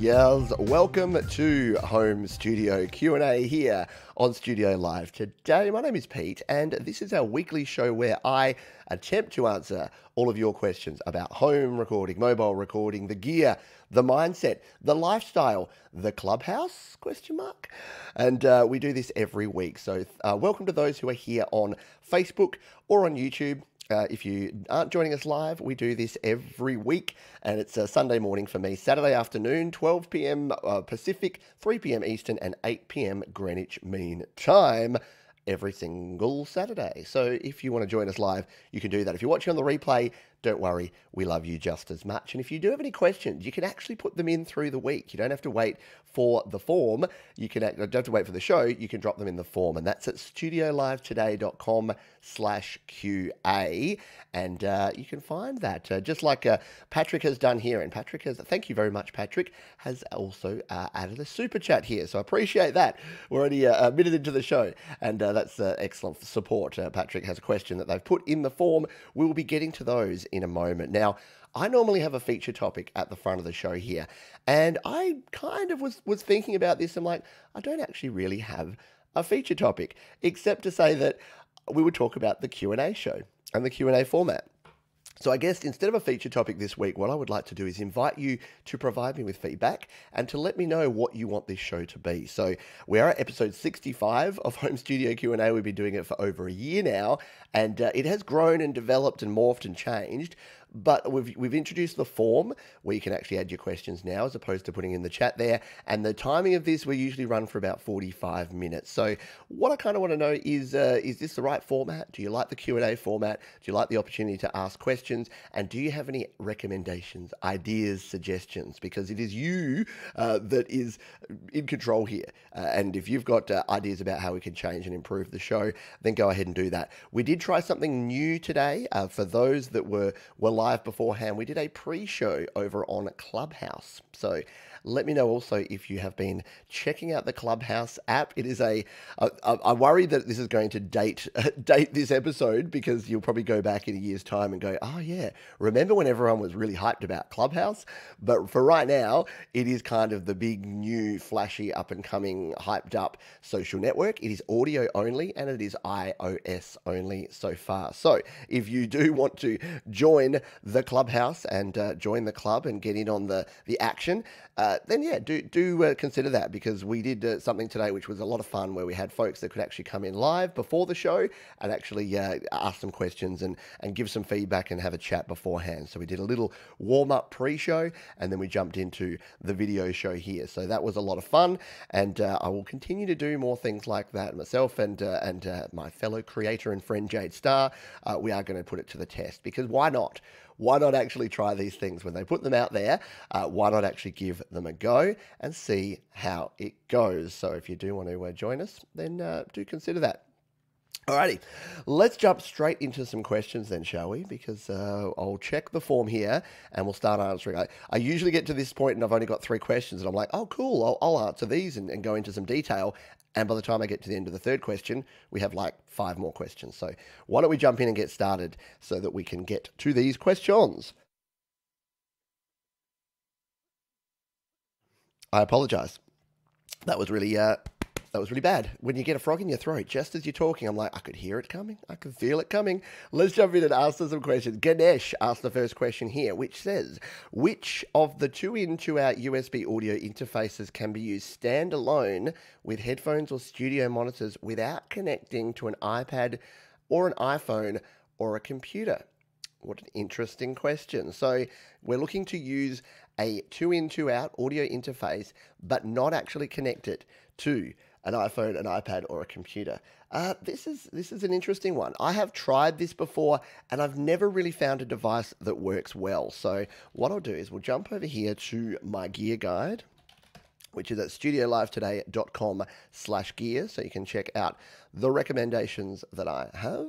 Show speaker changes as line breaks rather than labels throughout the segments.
Yes, welcome to Home Studio Q&A here on Studio Live. Today, my name is Pete, and this is our weekly show where I attempt to answer all of your questions about home recording, mobile recording, the gear, the mindset, the lifestyle, the clubhouse? Question mark. And uh, we do this every week. So, uh, welcome to those who are here on Facebook or on YouTube. Uh, if you aren't joining us live, we do this every week, and it's a Sunday morning for me, Saturday afternoon, 12 p.m. Uh, Pacific, 3 p.m. Eastern, and 8 p.m. Greenwich Mean Time every single Saturday. So if you want to join us live, you can do that. If you're watching on the replay, don't worry, we love you just as much. And if you do have any questions, you can actually put them in through the week. You don't have to wait for the form. You can don't have to wait for the show. You can drop them in the form, and that's at studiolivetoday.com slash QA. And uh, you can find that uh, just like uh, Patrick has done here. And Patrick has, thank you very much, Patrick, has also uh, added a super chat here. So I appreciate that. We're already uh, a minute into the show, and uh, that's excellent support. Patrick has a question that they've put in the form. We will be getting to those in a moment. Now, I normally have a feature topic at the front of the show here, and I kind of was was thinking about this. I'm like, I don't actually really have a feature topic, except to say that we would talk about the Q and A show and the Q and A format. So I guess instead of a feature topic this week, what I would like to do is invite you to provide me with feedback and to let me know what you want this show to be. So we are at episode 65 of Home Studio Q&A. We've been doing it for over a year now, and uh, it has grown and developed and morphed and changed. But we've, we've introduced the form where you can actually add your questions now as opposed to putting in the chat there. And the timing of this, we usually run for about 45 minutes. So what I kind of want to know is, uh, is this the right format? Do you like the Q&A format? Do you like the opportunity to ask questions? And do you have any recommendations, ideas, suggestions? Because it is you uh, that is in control here. Uh, and if you've got uh, ideas about how we can change and improve the show, then go ahead and do that. We did try something new today uh, for those that were, were live beforehand, we did a pre show over on Clubhouse. So let me know also if you have been checking out the Clubhouse app. It is a. I, I worry that this is going to date date this episode because you'll probably go back in a year's time and go, oh yeah, remember when everyone was really hyped about Clubhouse? But for right now, it is kind of the big new flashy up and coming hyped up social network. It is audio only and it is iOS only so far. So if you do want to join the Clubhouse and uh, join the club and get in on the the action. Uh, then yeah, do do uh, consider that because we did uh, something today which was a lot of fun where we had folks that could actually come in live before the show and actually uh, ask some questions and and give some feedback and have a chat beforehand. So we did a little warm up pre-show and then we jumped into the video show here. So that was a lot of fun, and uh, I will continue to do more things like that myself and and my fellow creator and friend Jade Star. we are going to put it to the test because why not? Why not actually try these things when they put them out there? Uh, why not actually give them a go and see how it goes? So if you do want to uh, join us, then uh, do consider that. Alrighty, let's jump straight into some questions then, shall we? Because uh, I'll check the form here and we'll start answering. I, I, usually get to this point and I've only got three questions, and I'm like, oh, cool, I'll, I'll answer these and, and, go into some detail. And by the time I get to the end of the third question, we have like five more questions. So why don't we jump in and get started so that we can get to these questions? I apologize. That was really uh, that was really bad. When you get a frog in your throat, just as you're talking, I'm like, I could hear it coming. I could feel it coming. Let's jump in and ask some questions. Ganesh asked the first question here, which says, which of the two in, two out USB audio interfaces can be used standalone with headphones or studio monitors without connecting to an iPad or an iPhone or a computer? What an interesting question. So, we're looking to use a two in, two out audio interface, but not actually connect it to an iPhone, an iPad, or a computer. Uh, this is this is an interesting one. I have tried this before, and I've never really found a device that works well. So what I'll do is we'll jump over here to my gear guide, which is at studiolivetoday.com slash gear, so you can check out the recommendations that I have.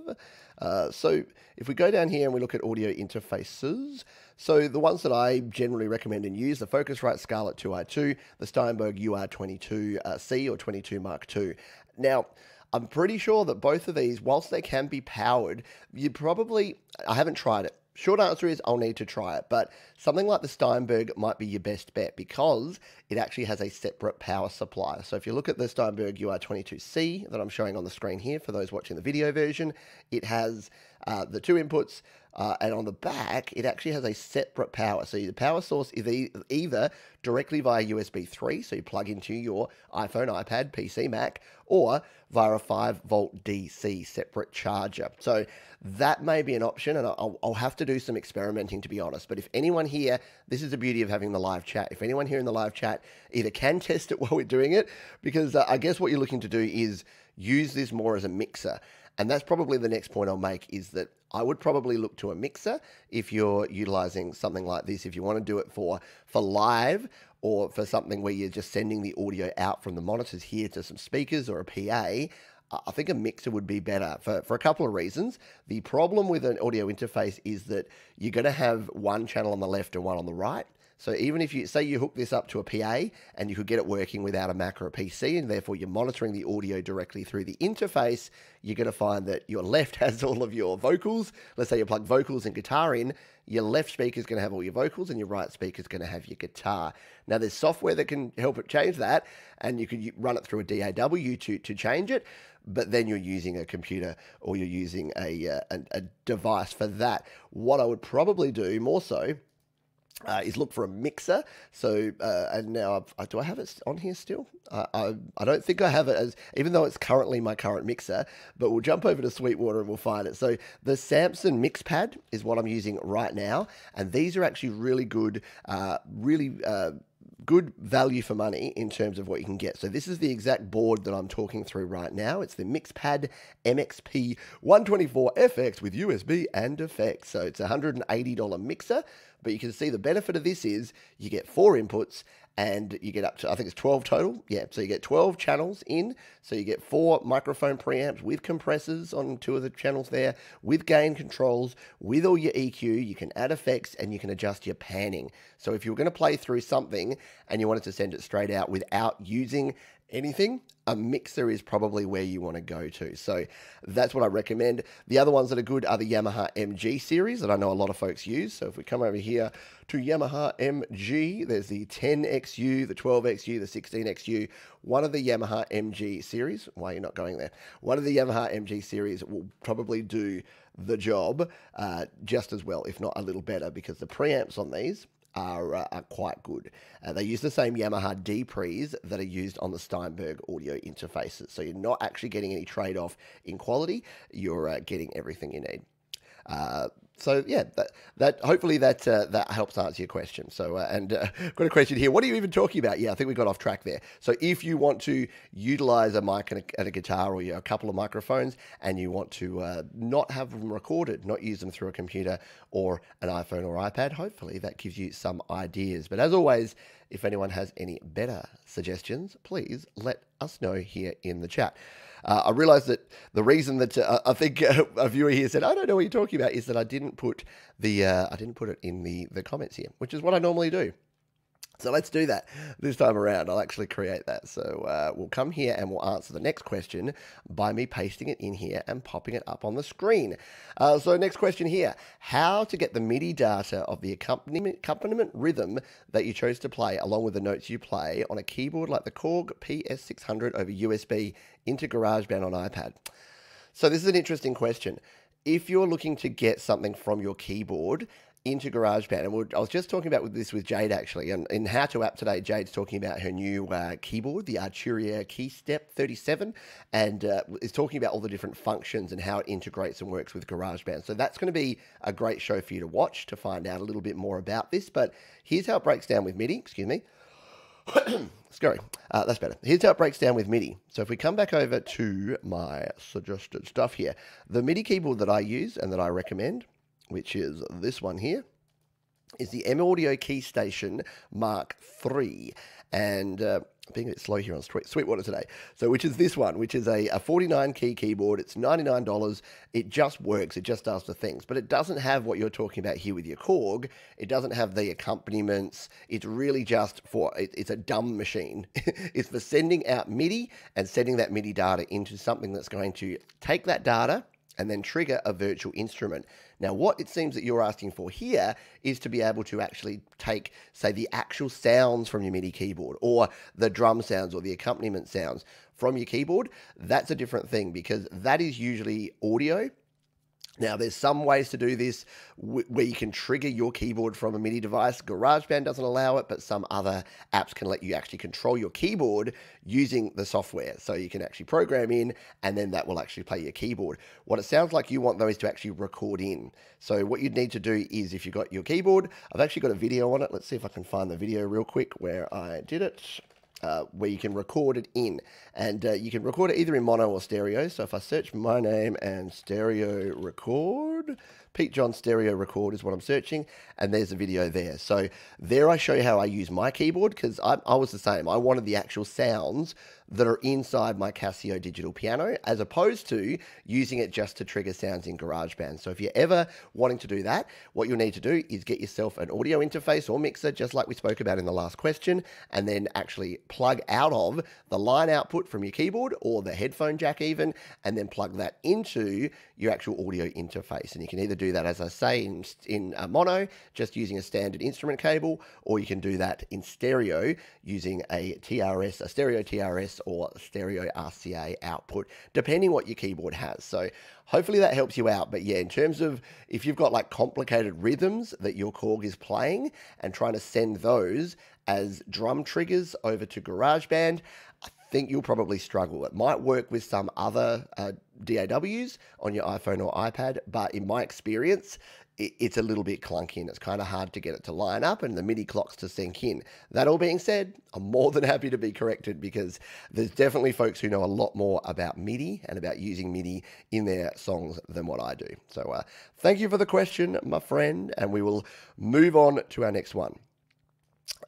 Uh, so if we go down here and we look at audio interfaces, so the ones that I generally recommend and use, the Focusrite Scarlett 2i2, the Steinberg UR22C uh, or 22 Mark II. Now, I'm pretty sure that both of these, whilst they can be powered, you probably, I haven't tried it, Short answer is I'll need to try it, but something like the Steinberg might be your best bet because it actually has a separate power supply. So if you look at the Steinberg UR22C that I'm showing on the screen here for those watching the video version, it has uh, the two inputs, uh, and on the back, it actually has a separate power. So the power source is e either directly via USB 3, so you plug into your iPhone, iPad, PC, Mac, or via a 5 volt DC separate charger. So that may be an option, and I'll, I'll, have to do some experimenting to be honest. But if anyone here, this is the beauty of having the live chat. If anyone here in the live chat either can test it while we're doing it, because uh, I guess what you're looking to do is use this more as a mixer. And that's probably the next point I'll make is that I would probably look to a mixer if you're utilizing something like this. If you want to do it for for live or for something where you're just sending the audio out from the monitors here to some speakers or a PA, I think a mixer would be better for, for a couple of reasons. The problem with an audio interface is that you're going to have one channel on the left and one on the right. So even if you say you hook this up to a PA and you could get it working without a Mac or a PC, and therefore you're monitoring the audio directly through the interface, you're going to find that your left has all of your vocals. Let's say you plug vocals and guitar in, your left speaker is going to have all your vocals and your right speaker is going to have your guitar. Now, there's software that can help it change that, and you could run it through a DAW to, to change it, but then you're using a computer or you're using a, uh, a, a device for that. What I would probably do more so uh, is look for a mixer. So, uh, and now I've, uh, do I have it on here still? Uh, I, I don't think I have it as, even though it's currently my current mixer, but we'll jump over to Sweetwater and we'll find it. So the Samson Mixpad is what I'm using right now. And these are actually really good, uh, really, uh, good value for money in terms of what you can get. So this is the exact board that I'm talking through right now. It's the Mixpad MXP 124FX with USB and effects. So it's a $180 mixer but you can see the benefit of this is you get four inputs and you get up to, I think it's 12 total. Yeah, so you get 12 channels in. So you get four microphone preamps with compressors on two of the channels there, with gain controls, with all your EQ. You can add effects and you can adjust your panning. So if you're going to play through something and you wanted to send it straight out without using anything, a mixer is probably where you want to go to. So that's what I recommend. The other ones that are good are the Yamaha MG series that I know a lot of folks use. So if we come over here to Yamaha MG, there's the 10XU, the 12XU, the 16XU. One of the Yamaha MG series, why are you not going there? One of the Yamaha MG series will probably do the job uh, just as well, if not a little better, because the preamps on these are, uh, are quite good. Uh, they use the same Yamaha D pre's that are used on the Steinberg audio interfaces. So you're not actually getting any trade off in quality, you're uh, getting everything you need. So yeah, that, that hopefully that uh, that helps answer your question. So uh, and uh, got a question here. What are you even talking about? Yeah, I think we got off track there. So if you want to utilize a mic and a, and a guitar or you know, a couple of microphones, and you want to uh, not have them recorded, not use them through a computer or an iPhone or iPad, hopefully that gives you some ideas. But as always, if anyone has any better suggestions, please let us know here in the chat. Uh, I realized that the reason that uh, I think a viewer here said, I don't know what you're talking about, is that I didn't put the uh, I didn't put it in the, the comments here, which is what I normally do. So let's do that this time around. I'll actually create that. So uh, we'll come here and we'll answer the next question by me pasting it in here and popping it up on the screen. Uh, so next question here, how to get the MIDI data of the accompaniment, accompaniment rhythm that you chose to play along with the notes you play on a keyboard like the Korg PS600 over USB into GarageBand on iPad. So this is an interesting question. If you're looking to get something from your keyboard into GarageBand. And we I was just talking about this with Jade actually, and in How to App today, Jade's talking about her new uh, keyboard, the Arturia KeyStep 37, and uh, is talking about all the different functions and how it integrates and works with GarageBand. So that's going to be a great show for you to watch to find out a little bit more about this. But here's how it breaks down with MIDI. Excuse me. Sorry, uh, that's better. Here's how it breaks down with MIDI. So if we come back over to my suggested stuff here, the MIDI keyboard that I use and that I recommend which is this one here, is the M Audio Keystation Mark III. And uh, being a bit slow here on Sweet, Sweetwater today. So, which is this one, which is a, a 49 key keyboard. It's $99. It just works. It just does the things. But it doesn't have what you're talking about here with your Korg. It doesn't have the accompaniments. It's really just for, it, it's a dumb machine. it's for sending out MIDI and sending that MIDI data into something that's going to take that data and then trigger a virtual instrument. Now, what it seems that you're asking for here is to be able to actually take, say, the actual sounds from your MIDI keyboard or the drum sounds or the accompaniment sounds from your keyboard. That's a different thing because that is usually audio now, there's some ways to do this where you can trigger your keyboard from a MIDI device. GarageBand doesn't allow it, but some other apps can let you actually control your keyboard using the software. So you can actually program in, and then that will actually play your keyboard. What it sounds like you want though is to actually record in. So what you'd need to do is if you've got your keyboard, I've actually got a video on it. Let's see if I can find the video real quick where I did it uh, where you can record it in. And uh, you can record it either in mono or stereo. So if I search my name and stereo record, Pete John stereo record is what I'm searching, and there's a video there. So there I show you how I use my keyboard because I, I was the same. I wanted the actual sounds that are inside my Casio digital piano as opposed to using it just to trigger sounds in GarageBand. So if you're ever wanting to do that, what you'll need to do is get yourself an audio interface or mixer, just like we spoke about in the last question, and then actually plug out of the line output from your keyboard or the headphone jack even, and then plug that into your actual audio interface. And you can either do that, as I say, in, in mono, just using a standard instrument cable, or you can do that in stereo using a TRS, a stereo TRS or stereo RCA output, depending what your keyboard has. So hopefully that helps you out. But yeah, in terms of if you've got like complicated rhythms that your Korg is playing and trying to send those as drum triggers over to GarageBand, think you'll probably struggle. It might work with some other uh, DAWs on your iPhone or iPad, but in my experience, it's a little bit clunky and it's kind of hard to get it to line up and the MIDI clocks to sync in. That all being said, I'm more than happy to be corrected because there's definitely folks who know a lot more about MIDI and about using MIDI in their songs than what I do. So uh, thank you for the question, my friend, and we will move on to our next one.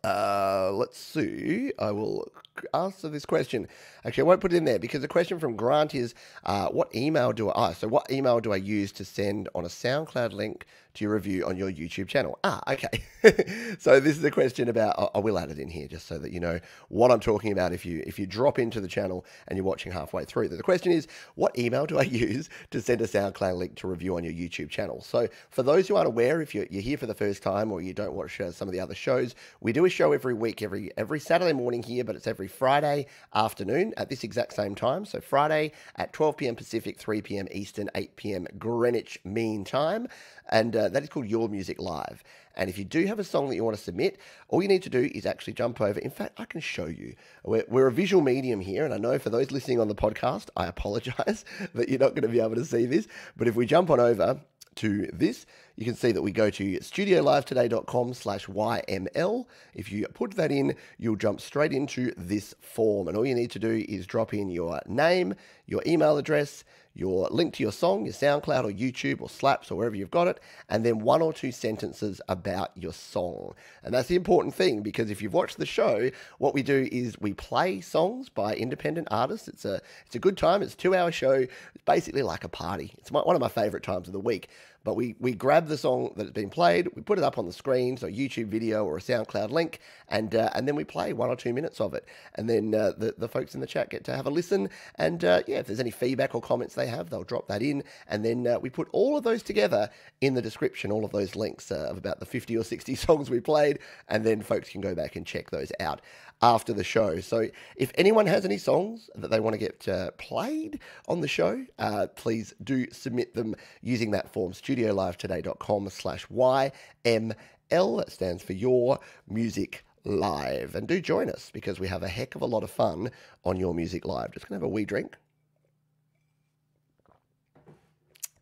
Uh, let's see. I will answer this question. Actually, I won't put it in there because the question from Grant is, uh, what email do I? Oh, so what email do I use to send on a SoundCloud link to your review on your YouTube channel? Ah, okay. so this is a question about. I will add it in here just so that you know what I'm talking about. If you if you drop into the channel and you're watching halfway through, the question is, what email do I use to send a SoundCloud link to review on your YouTube channel? So for those who aren't aware, if you're, you're here for the first time or you don't watch uh, some of the other shows, we do a show every week, every every Saturday morning here, but it's every Friday afternoon at this exact same time. So Friday at 12 p.m. Pacific, 3 p.m. Eastern, 8 p.m. Greenwich Mean Time, and uh, that is called Your Music Live. And if you do have a song that you want to submit, all you need to do is actually jump over. In fact, I can show you. We're, we're, a visual medium here, and I know for those listening on the podcast, I apologize that you're not going to be able to see this. But if we jump on over to this, you can see that we go to studiolivetoday.com slash YML. If you put that in, you'll jump straight into this form. And all you need to do is drop in your name, your email address, your link to your song, your SoundCloud or YouTube or Slaps or wherever you've got it, and then one or two sentences about your song. And that's the important thing because if you've watched the show, what we do is we play songs by independent artists. It's a it's a good time. It's a two hour show. It's basically like a party. It's my, one of my favorite times of the week. But we, we grab the song that's been played, we put it up on the screen, so YouTube video or a SoundCloud link, and uh, and then we play one or two minutes of it. And then uh, the, the folks in the chat get to have a listen. And uh, yeah, if there's any feedback or comments they have, they'll drop that in. And then uh, we put all of those together in the description, all of those links uh, of about the 50 or 60 songs we played. And then folks can go back and check those out after the show. So if anyone has any songs that they want to get uh, played on the show, uh, please do submit them using that form, studiolivetoday.com slash YML. That stands for Your Music Live. And do join us because we have a heck of a lot of fun on Your Music Live. Just going to have a wee drink.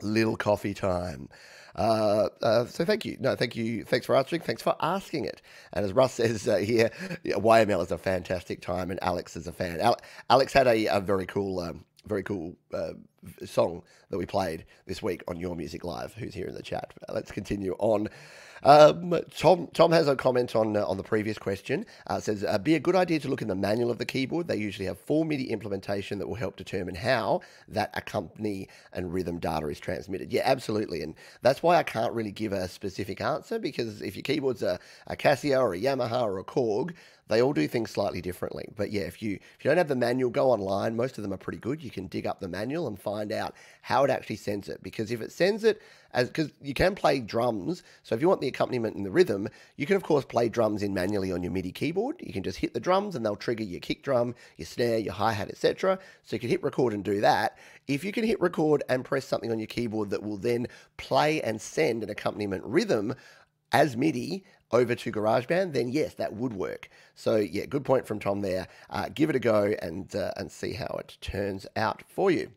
Little coffee time. Uh, uh, so thank you. No, thank you. Thanks for answering. Thanks for asking it. And as Russ says uh, here, YML is a fantastic time, and Alex is a fan. Al- Alex had a, a very cool, um, very cool uh, song that we played this week on Your Music Live. Who's here in the chat? Let's continue on. Um, Tom Tom has a comment on uh, on the previous question. Uh, says, uh, "Be a good idea to look in the manual of the keyboard. They usually have full MIDI implementation that will help determine how that accompany and rhythm data is transmitted." Yeah, absolutely, and that's why I can't really give a specific answer because if your keyboard's a, a Casio or a Yamaha or a Korg, they all do things slightly differently. But yeah, if you if you don't have the manual, go online. Most of them are pretty good. You can dig up the manual and find out how it actually sends it. Because if it sends it as because you can play drums, so if you want the accompaniment and the rhythm, you can of course play drums in manually on your MIDI keyboard. You can just hit the drums and they'll trigger your kick drum, your snare, your hi hat, etc. So you can hit record and do that. If you can hit record and press something on your keyboard that will then play and send an accompaniment rhythm as MIDI over to GarageBand, then yes, that would work. So yeah, good point from Tom there. Uh, give it a go and uh, and see how it turns out for you.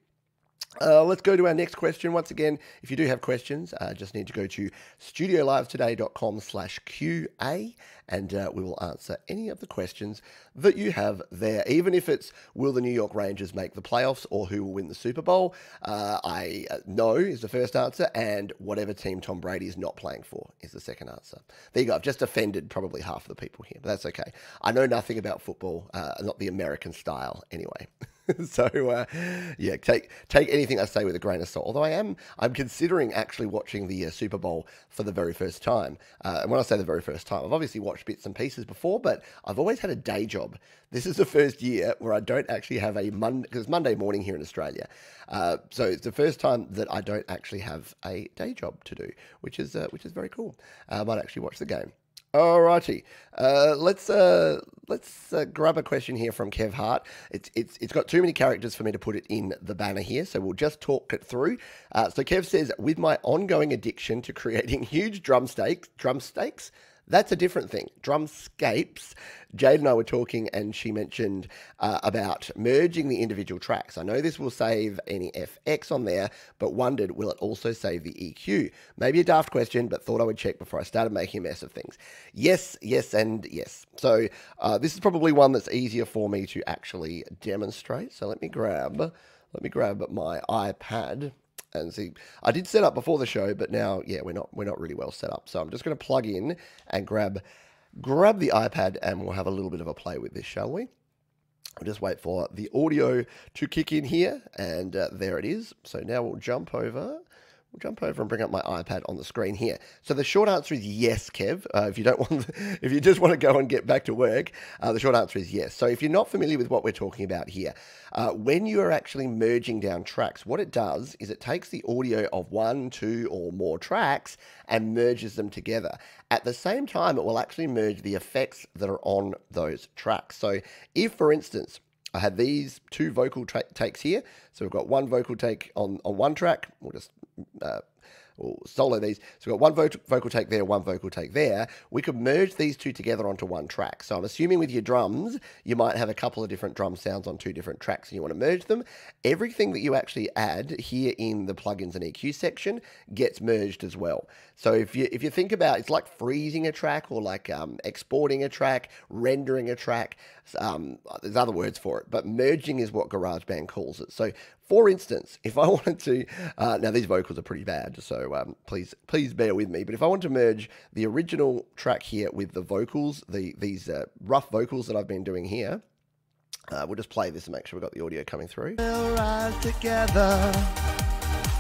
Uh, let's go to our next question. Once again, if you do have questions, uh, just need to go to studiolivetoday.com slash QA and uh, we will answer any of the questions that you have there. Even if it's will the New York Rangers make the playoffs or who will win the Super Bowl, uh, I uh, know is the first answer, and whatever team Tom Brady is not playing for is the second answer. There you go. I've just offended probably half of the people here, but that's okay. I know nothing about football, uh, not the American style anyway. so uh, yeah, take take anything I say with a grain of salt. Although I am, I'm considering actually watching the uh, Super Bowl for the very first time. Uh, and when I say the very first time, I've obviously watched bits and pieces before, but I've always had a day job. This is the first year where I don't actually have a Monday because Monday morning here in Australia. Uh, so it's the first time that I don't actually have a day job to do, which is uh, which is very cool. Uh, I might actually watch the game. Alrighty, uh, let's uh, let's uh, grab a question here from Kev Hart. It's it's it's got too many characters for me to put it in the banner here, so we'll just talk it through. Uh, so Kev says, with my ongoing addiction to creating huge drum steaks, drum steaks that's a different thing. Drumscapes. Jade and I were talking, and she mentioned uh, about merging the individual tracks. I know this will save any FX on there, but wondered will it also save the EQ? Maybe a daft question, but thought I would check before I started making a mess of things. Yes, yes, and yes. So uh, this is probably one that's easier for me to actually demonstrate. So let me grab, let me grab my iPad and see. I did set up before the show, but now, yeah, we're not we're not really well set up. So I'm just going to plug in and grab grab the iPad, and we'll have a little bit of a play with this, shall we? I'll just wait for the audio to kick in here, and uh, there it is. So now we'll jump over We'll jump over and bring up my iPad on the screen here. So the short answer is yes, Kev. Uh, if you don't want, if you just want to go and get back to work, uh, the short answer is yes. So if you're not familiar with what we're talking about here, uh, when you are actually merging down tracks, what it does is it takes the audio of one, two, or more tracks and merges them together. At the same time, it will actually merge the effects that are on those tracks. So if, for instance, I had these two vocal tra- takes here. So we've got one vocal take on, on one track. We'll just uh, we'll solo these. So we've got one vocal, vocal take there, one vocal take there. We could merge these two together onto one track. So I'm assuming with your drums, you might have a couple of different drum sounds on two different tracks and you want to merge them. Everything that you actually add here in the plugins and EQ section gets merged as well. So if you if you think about it's like freezing a track or like um, exporting a track, rendering a track. Um, there's other words for it, but merging is what GarageBand calls it. So for instance, if I wanted to, uh, now these vocals are pretty bad, so um, please please bear with me. But if I want to merge the original track here with the vocals, the these uh, rough vocals that I've been doing here, uh, we'll just play this and make sure we've got the audio coming through. We'll rise together.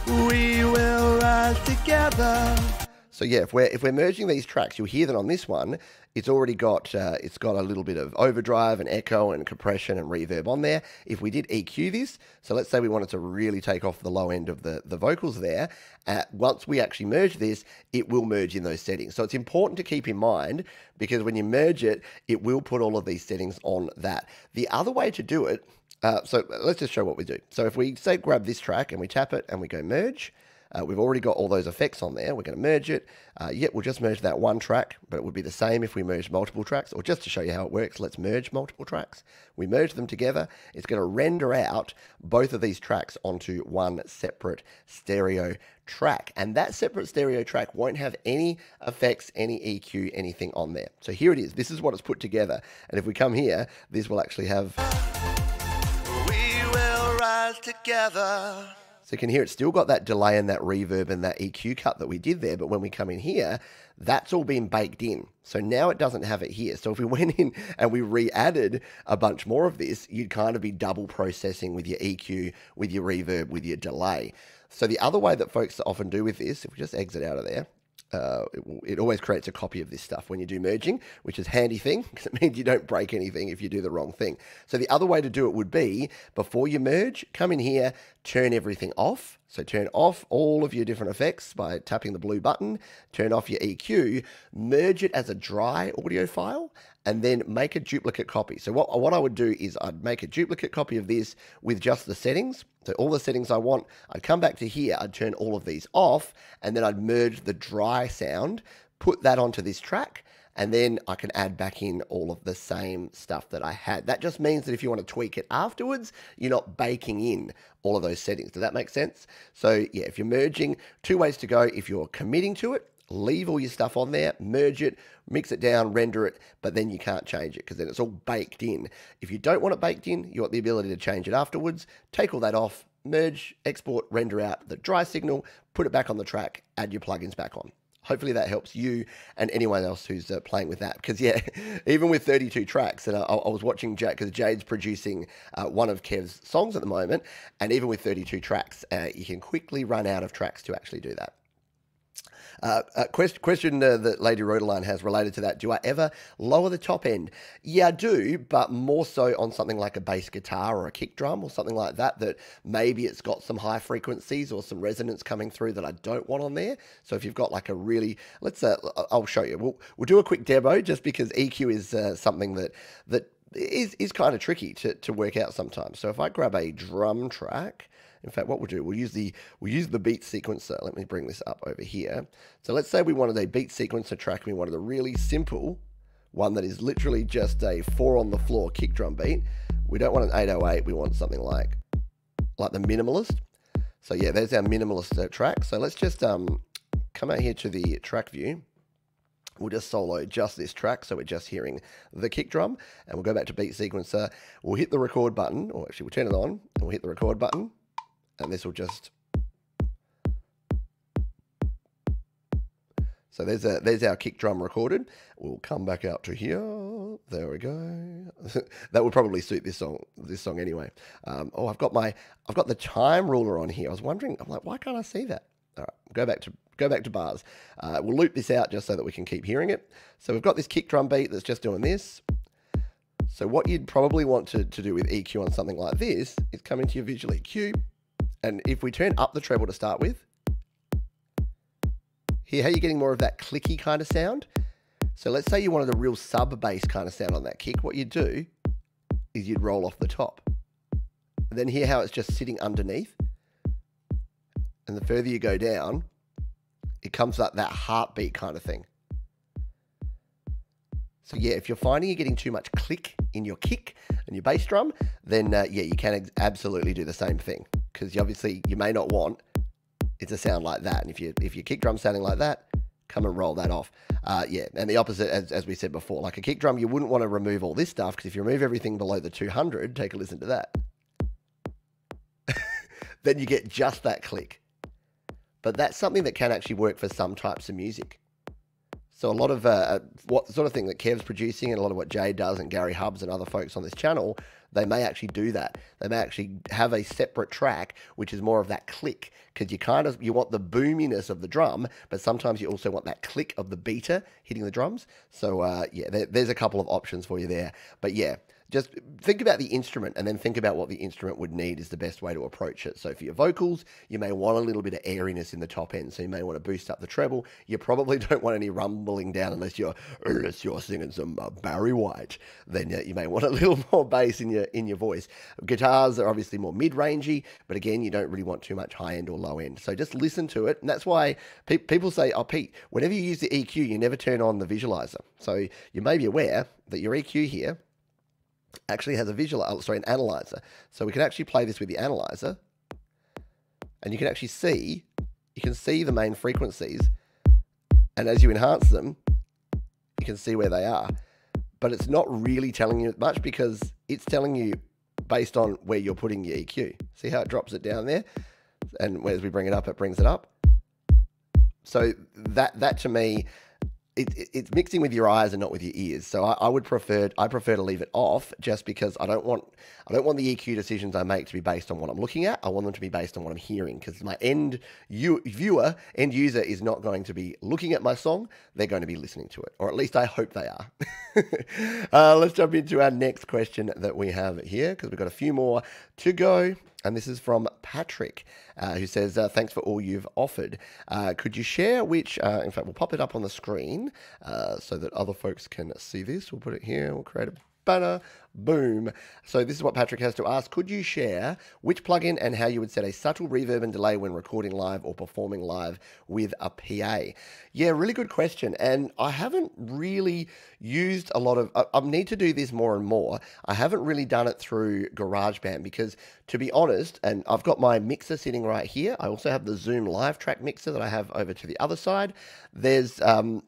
We will rise together. So yeah, if we're if we're merging these tracks, you'll hear that on this one, it's already got uh, it's got a little bit of overdrive and echo and compression and reverb on there. If we did EQ this, so let's say we wanted to really take off the low end of the the vocals there, uh, once we actually merge this, it will merge in those settings. So it's important to keep in mind because when you merge it, it will put all of these settings on that. The other way to do it. Uh, so let's just show what we do. So if we say grab this track and we tap it and we go merge, uh, we've already got all those effects on there. We're going to merge it. Uh, yep, we'll just merge that one track, but it would be the same if we merged multiple tracks. Or just to show you how it works, let's merge multiple tracks. We merge them together. It's going to render out both of these tracks onto one separate stereo track. And that separate stereo track won't have any effects, any EQ, anything on there. So here it is. This is what it's put together. And if we come here, this will actually have... We will rise together. So you can hear it's still got that delay and that reverb and that EQ cut that we did there. But when we come in here, that's all been baked in. So now it doesn't have it here. So if we went in and we re-added a bunch more of this, you'd kind of be double processing with your EQ, with your reverb, with your delay. So the other way that folks often do with this, if we just exit out of there, uh, it, it, always creates a copy of this stuff when you do merging, which is handy thing because it means you don't break anything if you do the wrong thing. So the other way to do it would be before you merge, come in here, turn everything off. So turn off all of your different effects by tapping the blue button, turn off your EQ, merge it as a dry audio file, and then make a duplicate copy. So what, what I would do is I'd make a duplicate copy of this with just the settings. So all the settings I want, I'd come back to here, I'd turn all of these off, and then I'd merge the dry sound, put that onto this track, and then I can add back in all of the same stuff that I had. That just means that if you want to tweak it afterwards, you're not baking in all of those settings. Does that make sense? So yeah, if you're merging, two ways to go. If you're committing to it, leave all your stuff on there, merge it, mix it down, render it, but then you can't change it because then it's all baked in. If you don't want it baked in, you want the ability to change it afterwards, take all that off, merge, export, render out the dry signal, put it back on the track, add your plugins back on. Hopefully that helps you and anyone else who's uh, playing with that. Because yeah, even with 32 tracks, and I, I was watching Jack because Jade's producing uh, one of Kev's songs at the moment, and even with 32 tracks, uh, you can quickly run out of tracks to actually do that. Uh, uh, quest, question uh, that Lady Rodaline has related to that. Do I ever lower the top end? Yeah, I do, but more so on something like a bass guitar or a kick drum or something like that, that maybe it's got some high frequencies or some resonance coming through that I don't want on there. So if you've got like a really, let's, uh, I'll show you. We'll, we'll do a quick demo just because EQ is uh, something that, that is, is kind of tricky to, to work out sometimes. So if I grab a drum track, in fact, what we'll do, we'll use the we'll use the beat sequencer. Let me bring this up over here. So let's say we wanted a beat sequencer track. We wanted a really simple one that is literally just a four on the floor kick drum beat. We don't want an 808. We want something like like the minimalist. So yeah, there's our minimalist uh, track. So let's just um, come out here to the track view. We'll just solo just this track, so we're just hearing the kick drum, and we'll go back to beat sequencer. We'll hit the record button, or actually we'll turn it on, and we'll hit the record button, and this will just So there's a there's our kick drum recorded. We'll come back out to here. There we go. that would probably suit this song this song anyway. Um, oh, I've got my I've got the time ruler on here. I was wondering. I'm like, why can't I see that? All right, go back to go back to bars. Uh, we'll loop this out just so that we can keep hearing it. So we've got this kick drum beat that's just doing this. So what you'd probably want to, to do with EQ on something like this is come into your visual EQ and if we turn up the treble to start with, here, how you're getting more of that clicky kind of sound. So let's say you wanted a real sub bass kind of sound on that kick. What you'd do is you'd roll off the top. And then hear how it's just sitting underneath. And the further you go down, it comes like that heartbeat kind of thing. So yeah, if you're finding you're getting too much click in your kick and your bass drum, then uh, yeah, you can absolutely do the same thing because obviously you may not want it to sound like that. And if you if your kick drum sounding like that, come and roll that off. Uh, yeah, and the opposite, as, as we said before, like a kick drum, you wouldn't want to remove all this stuff because if you remove everything below the 200, take a listen to that. then you get just that click. But that's something that can actually work for some types of music. So a lot of uh, what sort of thing that Kev's producing and a lot of what Jay does and Gary Hubs and other folks on this channel they may actually do that. They may actually have a separate track, which is more of that click, because you kind of you want the boominess of the drum, but sometimes you also want that click of the beater hitting the drums. So uh, yeah, there, there's a couple of options for you there. But yeah, just think about the instrument and then think about what the instrument would need is the best way to approach it. So for your vocals, you may want a little bit of airiness in the top end. So you may want to boost up the treble. You probably don't want any rumbling down unless you're unless you're singing some uh, Barry White. Then uh, you may want a little more bass in your in your voice. Guitars are obviously more mid-rangey, but again, you don't really want too much high end or low end. So just listen to it, and that's why pe- people say, "Oh, Pete, whenever you use the EQ, you never turn on the visualizer." So you may be aware that your EQ here actually has a visual, uh, sorry, an analyzer. So we can actually play this with the analyzer and you can actually see, you can see the main frequencies. And as you enhance them, you can see where they are. But it's not really telling you much because it's telling you based on where you're putting your EQ. See how it drops it down there? And as we bring it up, it brings it up. So that that to me it, it, it's mixing with your eyes and not with your ears. So I, I, would prefer I prefer to leave it off just because I don't want I don't want the EQ decisions I make to be based on what I'm looking at. I want them to be based on what I'm hearing because my end u- viewer end user is not going to be looking at my song. They're going to be listening to it, or at least I hope they are. uh, let's jump into our next question that we have here because we've got a few more to go. And this is from Patrick, uh, who says, uh, Thanks for all you've offered. Uh, could you share which, uh, in fact, we'll pop it up on the screen uh, so that other folks can see this. We'll put it here, we'll create a boom. So this is what Patrick has to ask. Could you share which plugin and how you would set a subtle reverb and delay when recording live or performing live with a PA? Yeah, really good question. And I haven't really used a lot of, I, I need to do this more and more. I haven't really done it through GarageBand because to be honest, and I've got my mixer sitting right here. I also have the Zoom LiveTrak mixer that I have over to the other side. There's, um,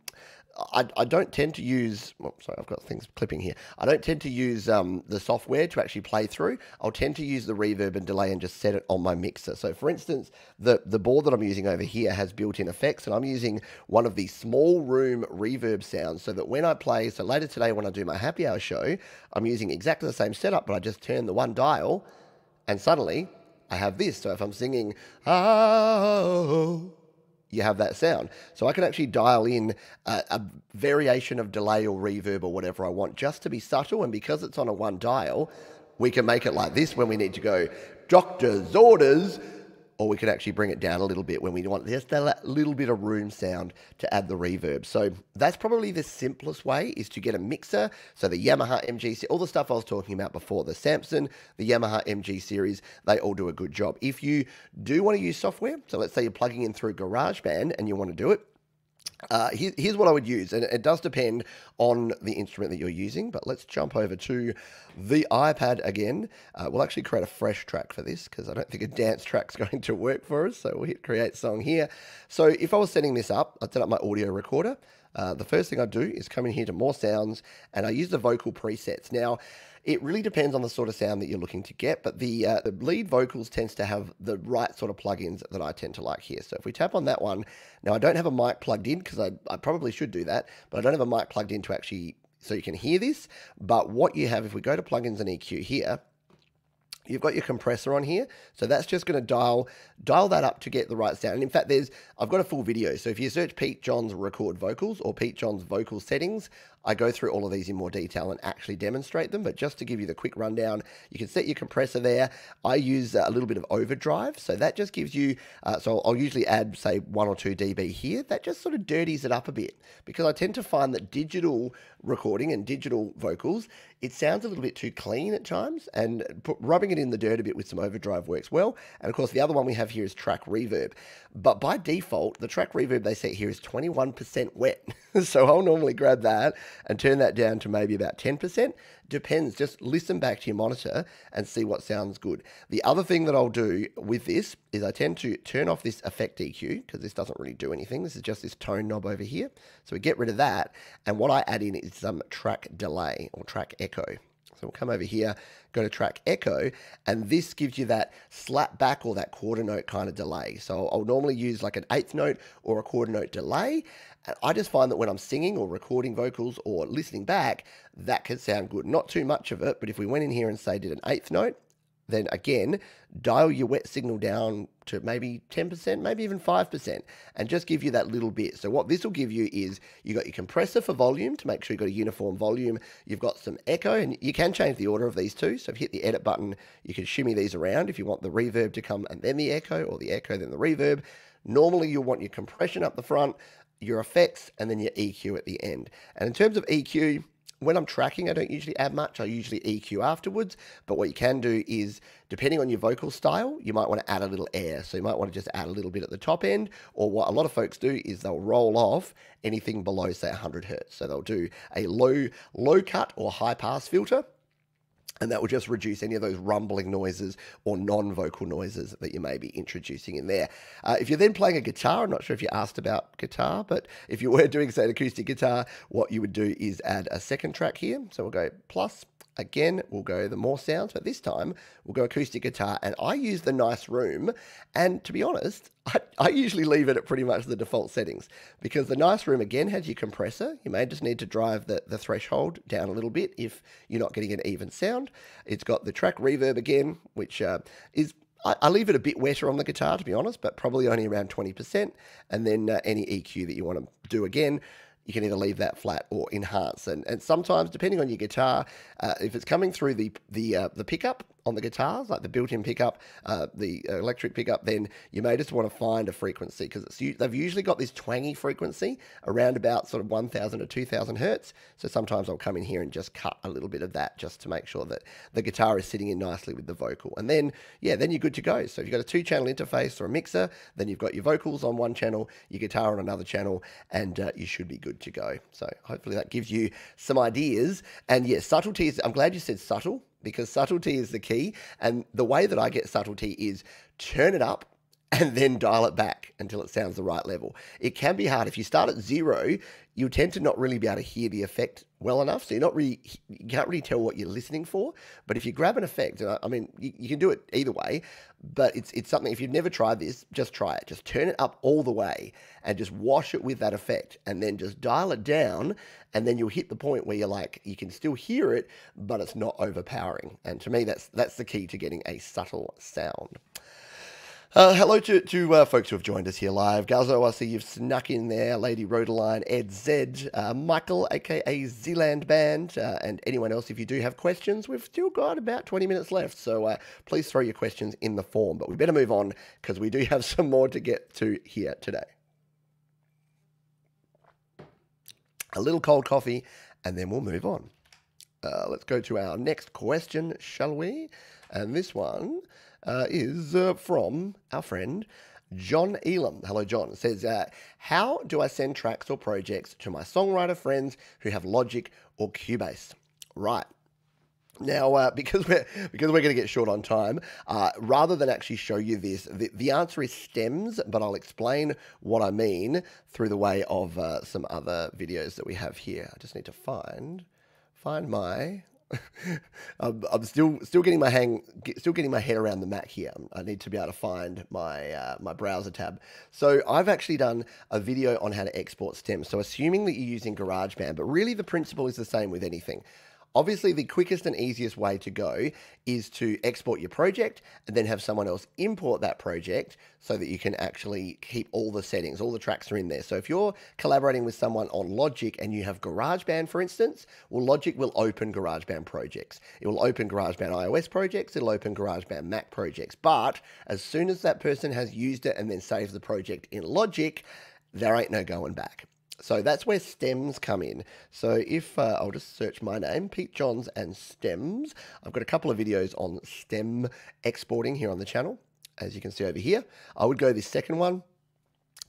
I, I don't tend to use, well, sorry, I've got things clipping here. I don't tend to use um, the software to actually play through. I'll tend to use the reverb and delay and just set it on my mixer. So for instance, the, the board that I'm using over here has built-in effects and I'm using one of the small room reverb sounds so that when I play, so later today when I do my happy hour show, I'm using exactly the same setup, but I just turn the one dial and suddenly I have this. So if I'm singing, oh, you have that sound. So I can actually dial in a, a, variation of delay or reverb or whatever I want just to be subtle. And because it's on a one dial, we can make it like this when we need to go, doctor's orders, or we could actually bring it down a little bit when we want just a little bit of room sound to add the reverb. So that's probably the simplest way is to get a mixer. So the Yamaha MG, all the stuff I was talking about before, the Samson, the Yamaha MG series, they all do a good job. If you do want to use software, so let's say you're plugging in through GarageBand and you want to do it, uh, here, here's what I would use, and it does depend on the instrument that you're using, but let's jump over to the iPad again. Uh, we'll actually create a fresh track for this because I don't think a dance track's going to work for us, so we'll hit create song here. So if I was setting this up, I'd set up my audio recorder. Uh, the first thing I do is come in here to more sounds, and I use the vocal presets. Now, it really depends on the sort of sound that you're looking to get, but the uh, the lead vocals tends to have the right sort of plugins that I tend to like here. So if we tap on that one, now I don't have a mic plugged in because I, I probably should do that, but I don't have a mic plugged in to actually so you can hear this. But what you have, if we go to plugins and EQ here, You've got your compressor on here, so that's just going to dial dial that up to get the right sound. And in fact, there's I've got a full video. So if you search Pete Johns record vocals or Pete Johns vocal settings, I go through all of these in more detail and actually demonstrate them. But just to give you the quick rundown, you can set your compressor there. I use a little bit of overdrive, so that just gives you. Uh, so I'll usually add say one or two dB here. That just sort of dirties it up a bit because I tend to find that digital recording and digital vocals it sounds a little bit too clean at times, and put, rubbing it in the dirt a bit with some overdrive works well. And of course, the other one we have here is track reverb. But by default, the track reverb they set here is 21% wet. so I'll normally grab that and turn that down to maybe about 10%. Depends, just listen back to your monitor and see what sounds good. The other thing that I'll do with this is I tend to turn off this effect EQ because this doesn't really do anything. This is just this tone knob over here. So we get rid of that. And what I add in is some track delay or track echo. So we'll come over here, go to track echo, and this gives you that slap back or that quarter note kind of delay. So I'll normally use like an eighth note or a quarter note delay. And I just find that when I'm singing or recording vocals or listening back, that can sound good. Not too much of it, but if we went in here and say did an eighth note, then again, dial your wet signal down to maybe 10%, maybe even 5%, and just give you that little bit. So what this will give you is you got your compressor for volume to make sure you've got a uniform volume. You've got some echo, and you can change the order of these two. So if you hit the edit button, you can shimmy these around if you want the reverb to come and then the echo, or the echo then the reverb. Normally you'll want your compression up the front, your effects, and then your EQ at the end. And in terms of EQ, when I'm tracking, I don't usually add much. I usually EQ afterwards. But what you can do is, depending on your vocal style, you might want to add a little air. So you might want to just add a little bit at the top end. Or what a lot of folks do is they'll roll off anything below, say, 100 hertz. So they'll do a low, low cut or high pass filter and that will just reduce any of those rumbling noises or non-vocal noises that you may be introducing in there. Uh, if you're then playing a guitar, I'm not sure if you asked about guitar, but if you were doing, say, an acoustic guitar, what you would do is add a second track here. So we'll go plus Again, we'll go the more sounds, but this time we'll go acoustic guitar. And I use the nice room. And to be honest, I, I, usually leave it at pretty much the default settings because the nice room again has your compressor. You may just need to drive the, the threshold down a little bit if you're not getting an even sound. It's got the track reverb again, which uh, is I, leave it a bit wetter on the guitar, to be honest, but probably only around 20%. And then uh, any EQ that you want to do again, you can either leave that flat or enhance. And, and sometimes, depending on your guitar, uh, if it's coming through the the uh, the pickup on the guitars, like the built-in pickup, uh, the electric pickup, then you may just want to find a frequency because they've usually got this twangy frequency around about sort of 1,000 to 2,000 hertz. So sometimes I'll come in here and just cut a little bit of that just to make sure that the guitar is sitting in nicely with the vocal. And then, yeah, then you're good to go. So if you've got a two-channel interface or a mixer, then you've got your vocals on one channel, your guitar on another channel, and uh, you should be good to go. So hopefully that gives you some ideas. And yeah, subtleties. I'm glad you said subtle because subtlety is the key. And the way that I get subtlety is turn it up and then dial it back until it sounds the right level. It can be hard. If you start at zero, you tend to not really be able to hear the effect well enough. So you're not really, you can't really tell what you're listening for. But if you grab an effect, and I mean, you, you can do it either way, but it's, it's something, if you've never tried this, just try it. Just turn it up all the way and just wash it with that effect and then just dial it down. And then you'll hit the point where you're like, you can still hear it, but it's not overpowering. And to me, that's, that's the key to getting a subtle sound. Uh, hello to, to uh, folks who have joined us here live. Galzo, I see you've snuck in there. Lady Rodaline, Ed Zed, uh, Michael, aka Zealand Band, uh, and anyone else. If you do have questions, we've still got about 20 minutes left. So uh, please throw your questions in the form. But we better move on because we do have some more to get to here today. A little cold coffee, and then we'll move on. Uh, let's go to our next question, shall we? And this one uh, is uh, from our friend John Elam. Hello, John. It says, uh, How do I send tracks or projects to my songwriter friends who have Logic or Cubase? Right. Now, uh, because we're because we're going to get short on time, uh, rather than actually show you this, the, the answer is stems, but I'll explain what I mean through the way of uh, some other videos that we have here. I just need to find find my I'm, I'm, still still getting my hang still getting my head around the Mac here. I need to be able to find my uh, my browser tab. So I've actually done a video on how to export stems. So assuming that you're using GarageBand, but really the principle is the same with anything. Obviously, the quickest and easiest way to go is to export your project and then have someone else import that project so that you can actually keep all the settings, all the tracks are in there. So if you're collaborating with someone on Logic and you have GarageBand, for instance, well, Logic will open GarageBand projects. It will open GarageBand iOS projects, it'll open GarageBand Mac projects. But as soon as that person has used it and then saves the project in Logic, there ain't no going back. So that's where stems come in. So if uh, I'll just search my name, Pete Johns and stems, I've got a couple of videos on stem exporting here on the channel, as you can see over here. I would go this second one.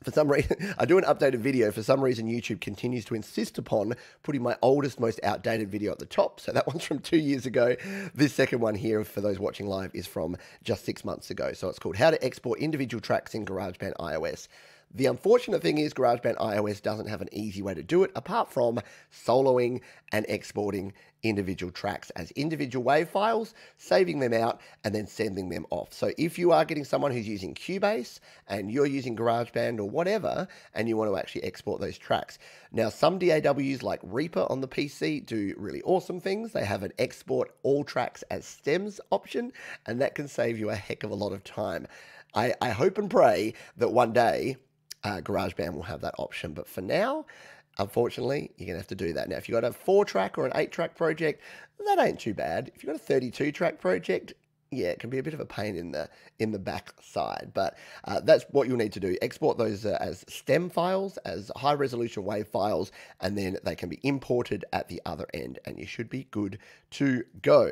For some reason, I do an updated video. For some reason, YouTube continues to insist upon putting my oldest, most outdated video at the top. So that one's from two years ago. This second one here, for those watching live, is from just six months ago. So it's called How to Export Individual Tracks in GarageBand iOS. The unfortunate thing is GarageBand iOS doesn't have an easy way to do it apart from soloing and exporting individual tracks as individual WAV files, saving them out, and then sending them off. So if you are getting someone who's using Cubase and you're using GarageBand or whatever, and you want to actually export those tracks. Now, some DAWs like Reaper on the PC do really awesome things. They have an export all tracks as stems option, and that can save you a heck of a lot of time. I, I hope and pray that one day uh, GarageBand will have that option. But for now, unfortunately, you're going to have to do that. Now, if you've got a four track or an eight track project, that ain't too bad. If you've got a 32 track project, yeah, it can be a bit of a pain in the in the back side, but uh, that's what you'll need to do. Export those uh, as stem files, as high resolution WAV files, and then they can be imported at the other end, and you should be good to go.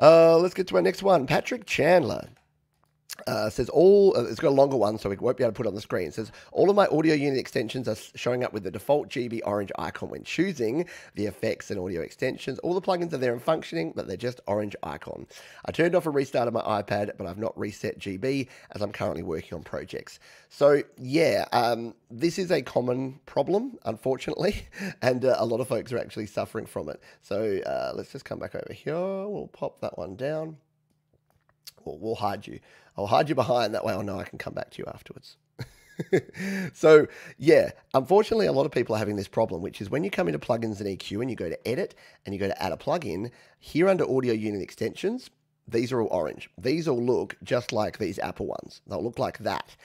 Uh, let's get to our next one. Patrick Chandler Uh, says all uh, it's got a longer one so we won't be able to put it on the screen. It says all of my audio unit extensions are showing up with the default gb orange icon when choosing the effects and audio extensions. All the plugins are there and functioning but they're just orange icon. I turned off and restarted my ipad but i've not reset gb as i'm currently working on projects. So yeah um, this is a common problem unfortunately and uh, a lot of folks are actually suffering from it. So uh, let's just come back over here. We'll pop that one down. We'll, we'll hide you. I'll hide you behind that way. I'll know I can come back to you afterwards. so yeah, unfortunately, a lot of people are having this problem, which is when you come into plugins and EQ and you go to edit and you go to add a plugin here under audio unit extensions, these are all orange. These all look just like these Apple ones. They'll look like that.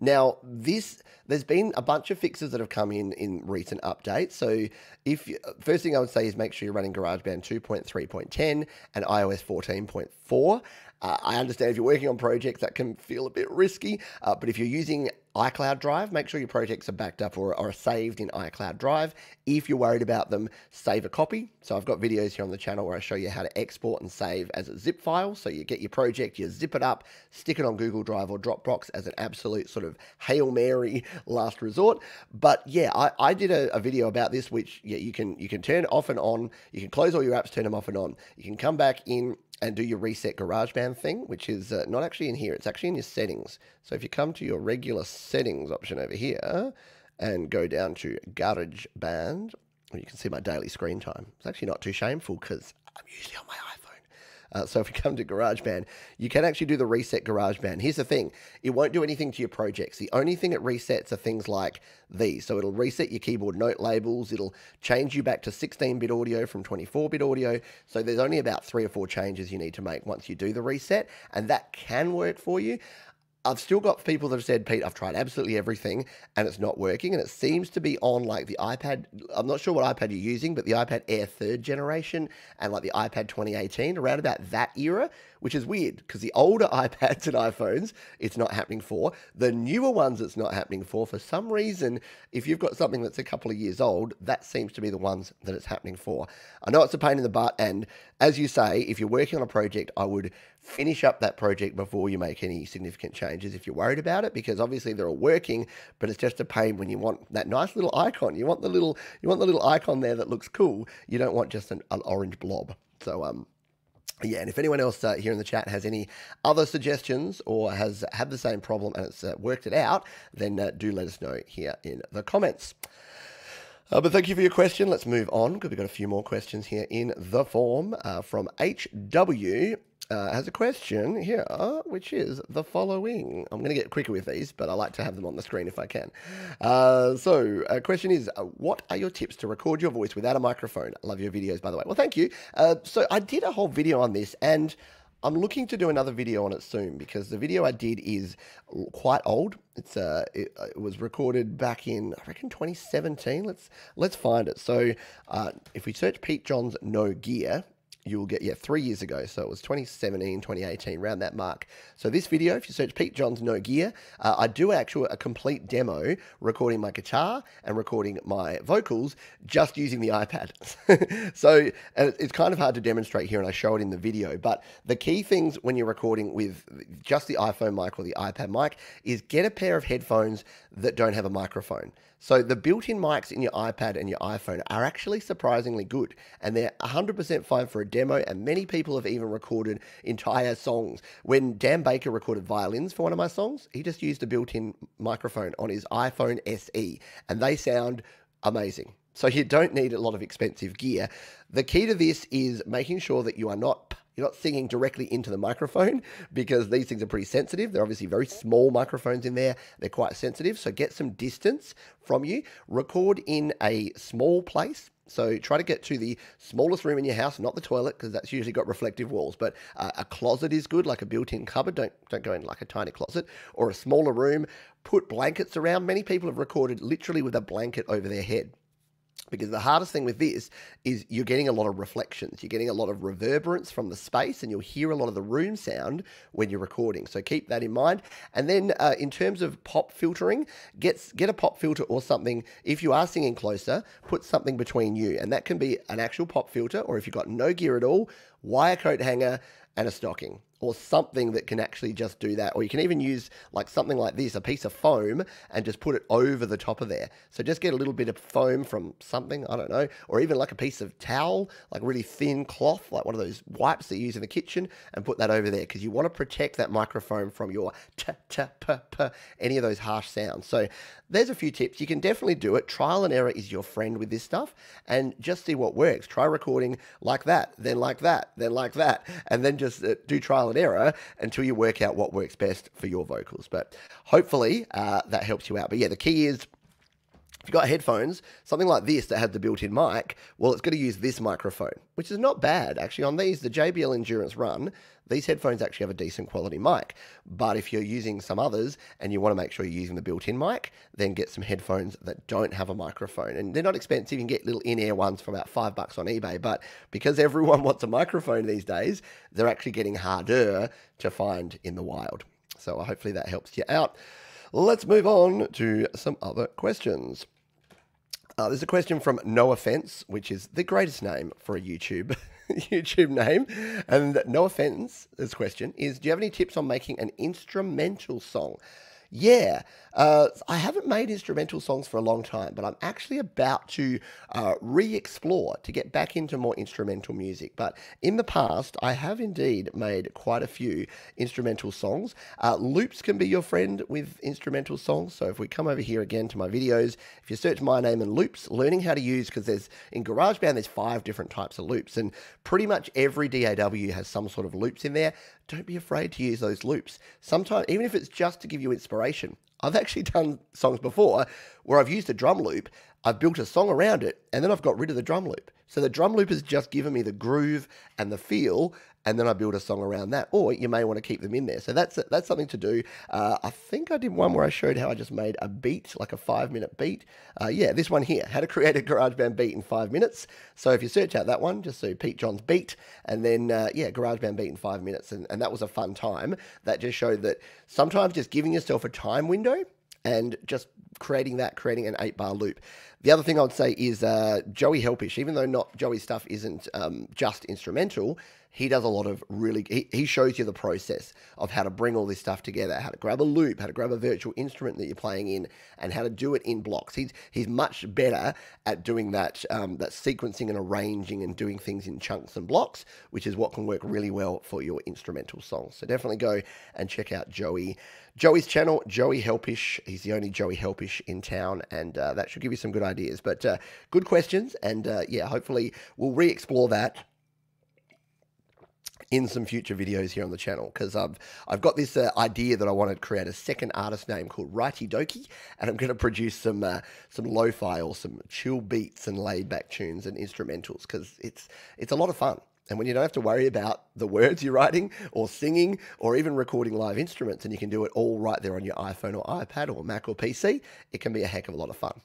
Now, this there's been a bunch of fixes that have come in in recent updates. So, if you, first thing I would say is make sure you're running GarageBand 2.3.10 and iOS 14.4. Uh, I understand if you're working on projects that can feel a bit risky, uh, but if you're using iCloud Drive, make sure your projects are backed up or, are saved in iCloud Drive. If you're worried about them, save a copy. So I've got videos here on the channel where I show you how to export and save as a zip file. So you get your project, you zip it up, stick it on Google Drive or Dropbox as an absolute sort of Hail Mary last resort. But yeah, I, I did a, a video about this, which yeah, you can you can turn off and on. You can close all your apps, turn them off and on. You can come back in and do your reset GarageBand thing, which is uh, not actually in here. It's actually in your settings. So if you come to your regular settings option over here and go down to GarageBand, you can see my daily screen time. It's actually not too shameful because I'm usually on my iPhone. Uh, so if you come to GarageBand, you can actually do the reset GarageBand. Here's the thing it won't do anything to your projects. The only thing it resets are things like these. So it'll reset your keyboard note labels, it'll change you back to 16 bit audio from 24 bit audio. So there's only about three or four changes you need to make once you do the reset, and that can work for you. I've still got people that have said, Pete, I've tried absolutely everything and it's not working. And it seems to be on like the iPad. I'm not sure what iPad you're using, but the iPad Air third generation and like the iPad 2018, around about that era, which is weird because the older iPads and iPhones, it's not happening for. The newer ones, it's not happening for. For some reason, if you've got something that's a couple of years old, that seems to be the ones that it's happening for. I know it's a pain in the butt. And as you say, if you're working on a project, I would finish up that project before you make any significant changes if you're worried about it because obviously they're all working but it's just a pain when you want that nice little icon you want the little you want the little icon there that looks cool you don't want just an, an orange blob so um yeah, and if anyone else uh, here in the chat has any other suggestions or has had the same problem and it's uh, worked it out, then uh, do let us know here in the comments. Uh, but thank you for your question. Let's move on because we've got a few more questions here in the form uh, from HW uh, has a question here, which is the following. I'm going to get quicker with these, but I like to have them on the screen if I can. Uh, so, a question is uh, What are your tips to record your voice without a microphone? I love your videos, by the way. Well, thank you. Uh, so, I did a whole video on this, and I'm looking to do another video on it soon because the video I did is quite old. It's uh, it, uh, it was recorded back in I reckon 2017. Let's let's find it. So uh, if we search Pete Johns No Gear, you'll get, yeah, three years ago. So it was 2017, 2018, around that mark. So this video, if you search Pete Johns No Gear, uh, I do actually a complete demo recording my guitar and recording my vocals just using the iPad. so it's kind of hard to demonstrate here and I show it in the video. But the key things when you're recording with just the iPhone mic or the iPad mic is get a pair of headphones that don't have a microphone. So the built-in mics in your iPad and your iPhone are actually surprisingly good, and they're 100% fine for a demo. And many people have even recorded entire songs. When Dan Baker recorded violins for one of my songs, he just used a built-in microphone on his iPhone SE, and they sound amazing. So you don't need a lot of expensive gear. The key to this is making sure that you are not you're not singing directly into the microphone because these things are pretty sensitive. They're obviously very small microphones in there. They're quite sensitive. So get some distance from you. Record in a small place. So try to get to the smallest room in your house, not the toilet, because that's usually got reflective walls. But uh, a closet is good, like a built-in cupboard. Don't don't go in like a tiny closet or a smaller room. Put blankets around. Many people have recorded literally with a blanket over their head. Because the hardest thing with this is you're getting a lot of reflections. You're getting a lot of reverberance from the space, and you'll hear a lot of the room sound when you're recording. So keep that in mind. And then uh, in terms of pop filtering, get, get a pop filter or something. If you are singing closer, put something between you. And that can be an actual pop filter, or if you've got no gear at all, wire coat hanger, and a stocking or something that can actually just do that. Or you can even use like something like this, a piece of foam, and just put it over the top of there. So just get a little bit of foam from something, I don't know, or even like a piece of towel, like really thin cloth, like one of those wipes that you use in the kitchen, and put that over there because you want to protect that microphone from your t t p p any of those harsh sounds. So there's a few tips. You can definitely do it. Trial and error is your friend with this stuff, and just see what works. Try recording like that, then like that, then like that, and then just uh, do trial and error until you work out what works best for your vocals. But hopefully uh, that helps you out. But yeah, the key is if you've got headphones, something like this that had the built-in mic, well, it's going to use this microphone, which is not bad actually. On these, the JBL Endurance Run, these headphones actually have a decent quality mic. But if you're using some others and you want to make sure you're using the built-in mic, then get some headphones that don't have a microphone. And they're not expensive. You can get little in-ear ones for about five bucks on eBay. But because everyone wants a microphone these days, they're actually getting harder to find in the wild. So hopefully that helps you out. Let's move on to some other questions. Uh, there's a question from No Offense, which is the greatest name for a YouTube YouTube name. And No Offense, this question is Do you have any tips on making an instrumental song? Yeah, uh, I haven't made instrumental songs for a long time, but I'm actually about to uh, re explore to get back into more instrumental music. But in the past, I have indeed made quite a few instrumental songs. Uh, loops can be your friend with instrumental songs. So if we come over here again to my videos, if you search my name and loops, learning how to use, because there's in GarageBand, there's five different types of loops, and pretty much every DAW has some sort of loops in there don't be afraid to use those loops. Sometimes, even if it's just to give you inspiration, I've actually done songs before where I've used a drum loop, I've built a song around it, and then I've got rid of the drum loop. So the drum loop has just given me the groove and the feel, and then I build a song around that. Or you may want to keep them in there. So that's that's something to do. Uh, I think I did one where I showed how I just made a beat, like a five minute beat. Uh, yeah, this one here, how to create a GarageBand beat in five minutes. So if you search out that one, just so Pete Johns beat, and then uh, yeah, GarageBand beat in five minutes, and, and that was a fun time. That just showed that sometimes just giving yourself a time window and just creating that, creating an eight bar loop. The other thing I would say is uh, Joey Helpish, even though not Joey's stuff isn't um, just instrumental, he does a lot of really, he, he shows you the process of how to bring all this stuff together, how to grab a loop, how to grab a virtual instrument that you're playing in, and how to do it in blocks. He's, he's much better at doing that, um, that sequencing and arranging and doing things in chunks and blocks, which is what can work really well for your instrumental songs. So definitely go and check out Joey. Joey's channel, Joey Helpish. He's the only Joey Helpish in town, and uh, that should give you some good ideas. But uh, good questions, and uh, yeah, hopefully we'll re explore that in some future videos here on the channel because I've I've got this uh, idea that I want to create a second artist name called Righty Doki, and I'm going to produce some uh, some lo-fi or some chill beats and laid back tunes and instrumentals because it's it's a lot of fun. And when you don't have to worry about the words you're writing or singing or even recording live instruments, and you can do it all right there on your iPhone or iPad or Mac or PC, it can be a heck of a lot of fun.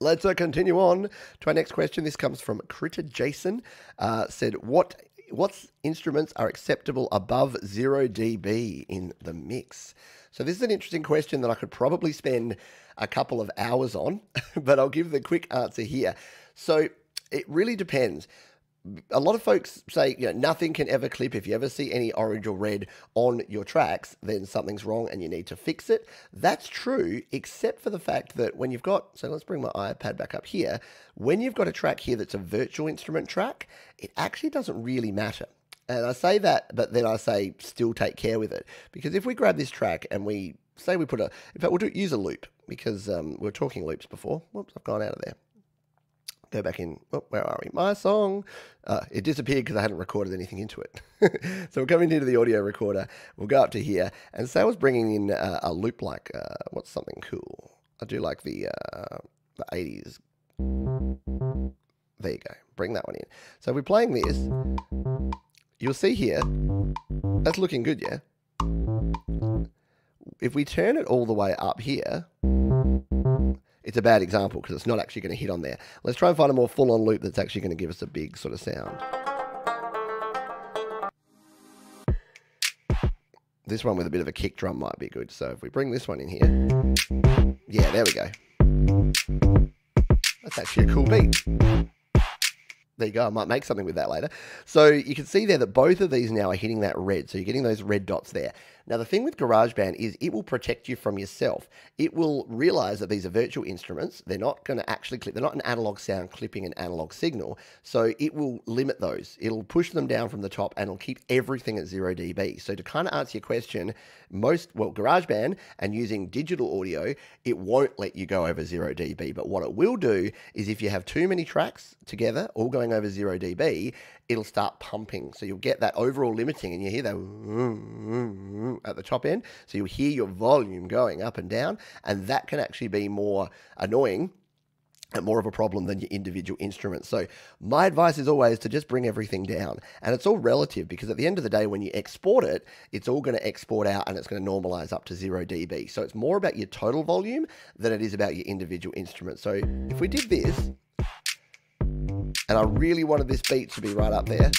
Let's uh, continue on to our next question. This comes from Critter Jason. Uh, said, "What what instruments are acceptable above 0 dB in the mix? So this is an interesting question that I could probably spend a couple of hours on, but I'll give the quick answer here. So it really depends a lot of folks say you know nothing can ever clip. If you ever see any orange or red on your tracks then something's wrong and you need to fix it. That's true except for the fact that when you've got so let's bring my ipad back up here. When you've got a track here that's a virtual instrument track it actually doesn't really matter. And i say that but then i say still take care with it. Because if we grab this track and we say we put a in fact we'll do use a loop because um, we were talking loops before. Whoops i've gone out of there go back in. Oh, where are we? My song. Uh, it disappeared because I hadn't recorded anything into it. so we're coming into the audio recorder. We'll go up to here, and say I was bringing in uh, a loop like uh, what's something cool. I do like the uh, the eighties. There you go. Bring that one in. So we're playing this. You'll see here. That's looking good, yeah. If we turn it all the way up here it's a bad example because it's not actually going to hit on there. Let's try and find a more full-on loop that's actually going to give us a big sort of sound. This one with a bit of a kick drum might be good. So if we bring this one in here, yeah, there we go. That's actually a cool beat. There you go. I might make something with that later. So you can see there that both of these now are hitting that red. So you're getting those red dots there. Now, the thing with GarageBand is it will protect you from yourself. It will realize that these are virtual instruments. They're not going to actually clip, they're not an analog sound clipping an analog signal. So it will limit those. It'll push them down from the top and it'll keep everything at 0 dB. So to kind of answer your question, most, well, GarageBand and using digital audio, it won't let you go over 0 dB. But what it will do is if you have too many tracks together, all going over 0 dB, it'll start pumping. So you'll get that overall limiting and you hear that at the top end. So you'll hear your volume going up and down, and that can actually be more annoying and more of a problem than your individual instruments. So my advice is always to just bring everything down. And it's all relative because at the end of the day, when you export it, it's all going to export out and it's going to normalize up to zero dB. So it's more about your total volume than it is about your individual instrument. So if we did this, and I really wanted this beat to be right up there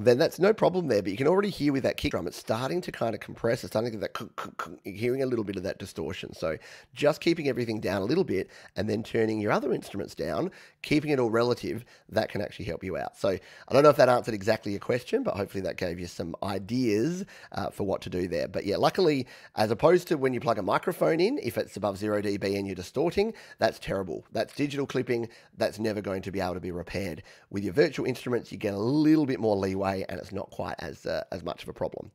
then that's no problem there. But you can already hear with that kick drum, it's starting to kind of compress. It's starting to get that, you're hearing a little bit of that distortion. So just keeping everything down a little bit and then turning your other instruments down, keeping it all relative, that can actually help you out. So I don't know if that answered exactly your question, but hopefully that gave you some ideas uh, for what to do there. But yeah, luckily, as opposed to when you plug a microphone in, if it's above zero dB and you're distorting, that's terrible. That's digital clipping. That's never going to be able to be repaired. With your virtual instruments, you get a little bit more leeway way, and it's not quite as uh, as much of a problem.